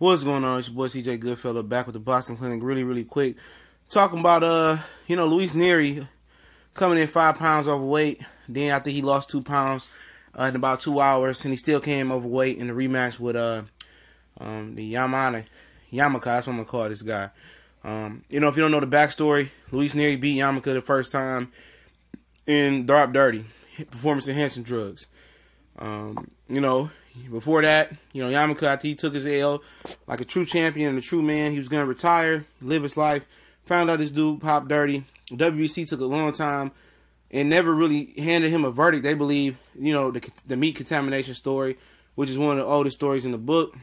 What's going on? It's your boy CJ Goodfella back with the Boxing Clinic really, really quick. Talking about, uh, you know, Luis Nery coming in five pounds overweight. Then I think he lost two pounds uh, in about two hours, and he still came overweight in the rematch with uh, um, the Yamana, Yamaka. That's what I'm gonna call this guy. Um, you know, if you don't know the backstory, Luis Nery beat Yamaka the first time in Drop Dirty, performance enhancing drugs. Um, you know, before that, you know, Yamaka, he took his L like a true champion and a true man. He was going to retire, live his life. Found out this dude popped dirty. WBC took a long time and never really handed him a verdict. They believe, you know, the, the meat contamination story, which is one of the oldest stories in the book.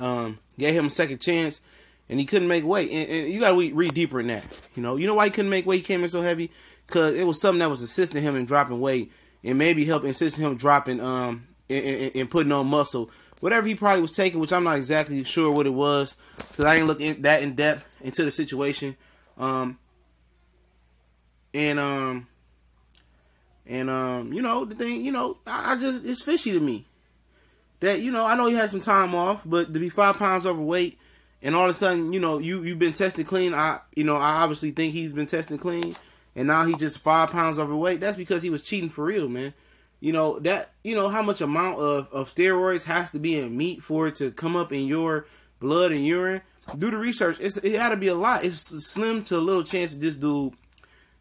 Um, gave him a second chance, and he couldn't make weight. And, and you got to read deeper in that. You know, you know why he couldn't make weight? He came in so heavy because it was something that was assisting him in dropping weight and maybe helping assisting him dropping um and, and, putting on muscle. Whatever he probably was taking, which I'm not exactly sure what it was, because I didn't look in, that in depth into the situation. Um, and um, and um, you know the thing, you know, I, I just it's fishy to me that you know I know he had some time off, but to be five pounds overweight and all of a sudden you know you you've been tested clean. I you know I obviously think he's been tested clean, and now he's just five pounds overweight. That's because he was cheating for real, man you know that you know how much amount of, of steroids has to be in meat for it to come up in your blood and urine? Do the research. It's, it had to be a lot. It's slim to a little chance that this dude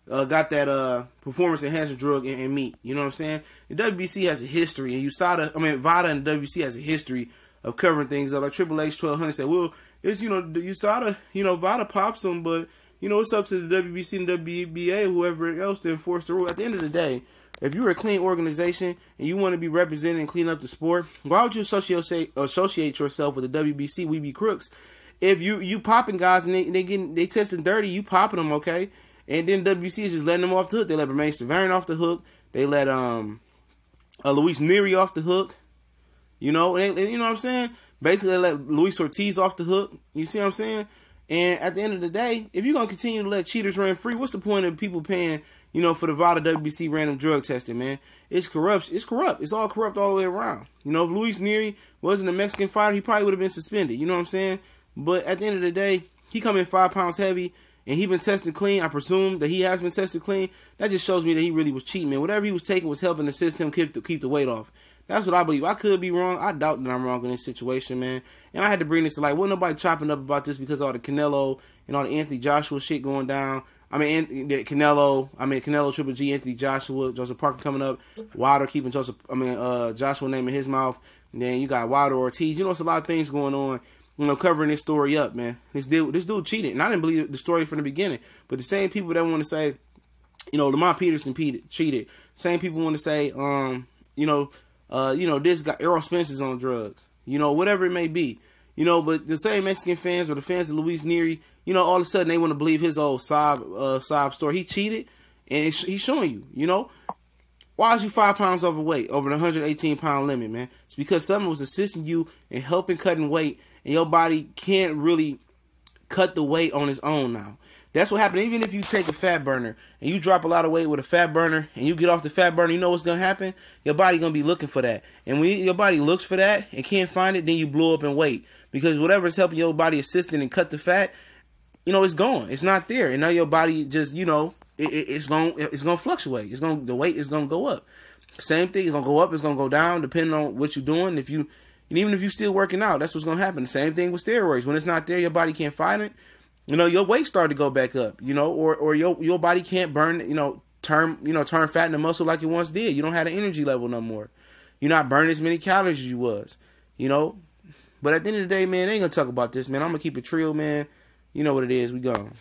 uh, got that uh, performance enhancing drug in, in, meat. You know what i'm saying? The wbc has a history and usada i mean vada and wbc has a history of covering things up. Like triple h 1200 said well it's you know usada you know vada pops them but you know it's up to the wbc and wba whoever else to enforce the rule. At the end of the day if you're a clean organization and you want to be representing and clean up the sport, why would you associate associate yourself with the WBC? We be crooks. If you you popping guys and they they getting they testing dirty, you popping them, okay? And then WBC is just letting them off the hook. They let Bermane Stiverne off the hook. They let um uh, Luis Nery off the hook. You know, and, and, you know what I'm saying? Basically, they let Luis Ortiz off the hook. You see what I'm saying? And at the end of the day, if you're gonna continue to let cheaters run free, what's the point of people paying you know, for the VADA WBC random drug testing, man. It's corrupt. It's corrupt. It's all corrupt all the way around. You know, if Luis Nery wasn't a Mexican fighter, he probably would have been suspended. You know what I'm saying? But at the end of the day, he come in five pounds heavy, and he been tested clean. I presume that he has been tested clean. That just shows me that he really was cheating, man. Whatever he was taking was helping assist him keep the, keep the weight off. That's what I believe. I could be wrong. I doubt that I'm wrong in this situation, man. And I had to bring this to light. Wasn't nobody chopping up about this because all the Canelo and all the Anthony Joshua shit going down. I mean, Canelo. I mean, Canelo, Triple G, Anthony Joshua, Joseph Parker coming up. Wilder keeping Joseph. I mean, uh, Joshua name in his mouth. And then you got Wilder Ortiz. You know, it's a lot of things going on. You know, covering this story up, man. This dude, this dude cheated, and I didn't believe the story from the beginning. But the same people that want to say, you know, Lamont Peterson cheated. Same people want to say, um, you know, uh, you know, this guy Errol Spence's on drugs. You know, whatever it may be. You know, but the same Mexican fans or the fans of Luis Nery, you know, all of a sudden they want to believe his old sob uh, sob story. He cheated, and he's showing you. You know, why is you five pounds overweight over the 118 pound limit, man? It's because someone was assisting you and helping cutting weight, and your body can't really cut the weight on its own now. That's what happened. Even if you take a fat burner and you drop a lot of weight with a fat burner and you get off the fat burner, you know what's gonna happen? Your body gonna be looking for that. And when your body looks for that and can't find it, then you blow up in weight. Because whatever's helping your body assisting and cut the fat, you know, it's gone. It's not there, and now your body just, you know, it, it, it's gonna it's to fluctuate. It's gonna the weight is to go up. Same thing. It's to go up. It's to go down depending on what you're doing. If you and even if you're still working out, that's what's to happen. Same thing with steroids. When it's not there, your body can't find it. You know, your weight started to go back up. You know, or or your your body can't burn. You know, turn you know turn fat into muscle like it once did. You don't have the energy level no more. You're not burning as many calories as you was. You know, but at the end of the day, man, they ain't gonna talk about this, man. I'm gonna keep it real, man. You know what it is. We gone.